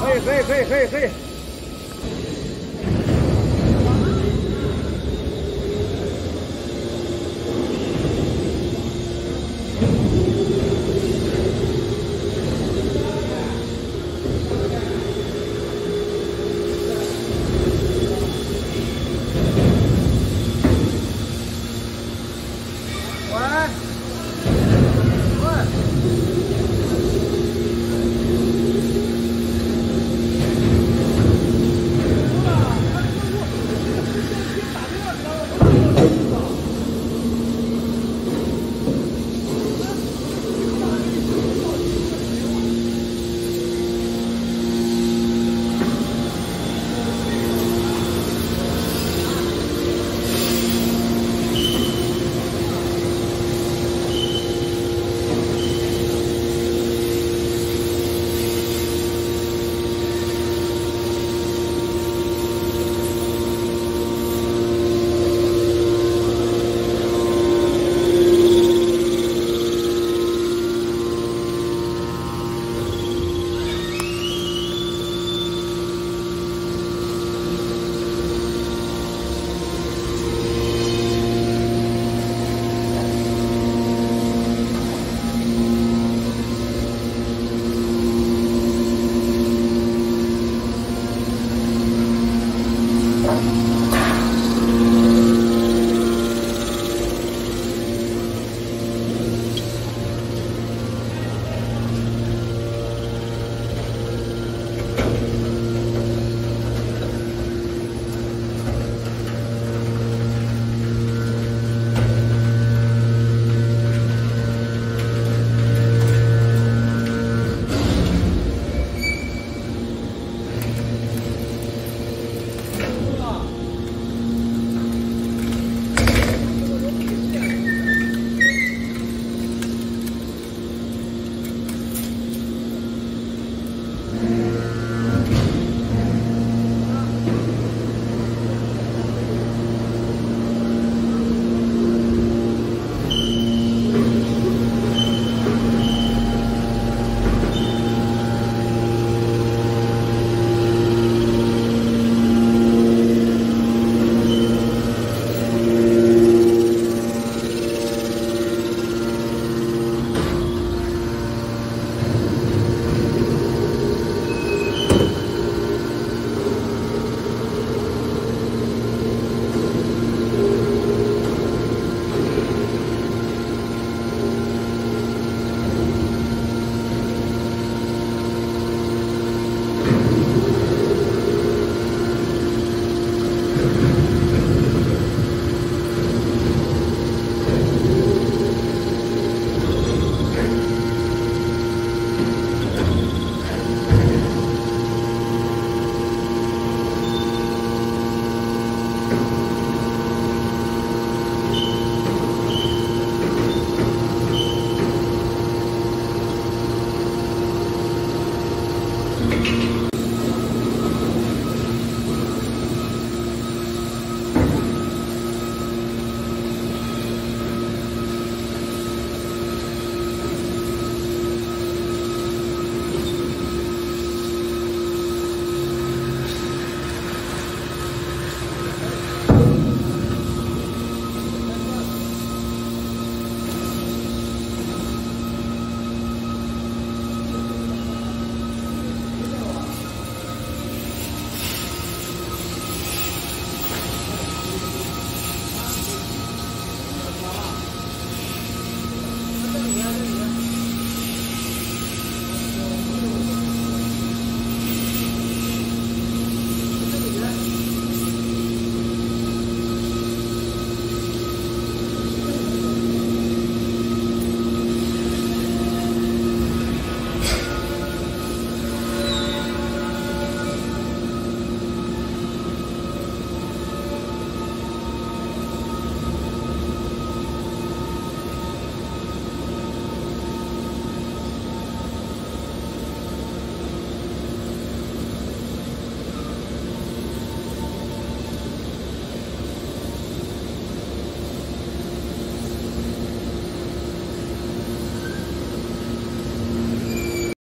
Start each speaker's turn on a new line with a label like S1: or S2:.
S1: 可以可以可以可以。可以